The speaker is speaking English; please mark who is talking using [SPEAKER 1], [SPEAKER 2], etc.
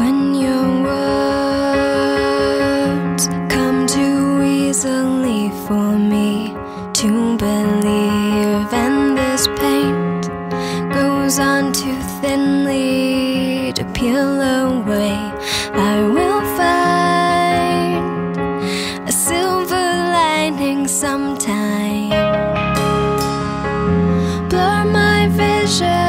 [SPEAKER 1] When your words come too easily for me to believe, and this paint goes on too thinly to peel away, I will find a silver lining sometime. Blur my vision.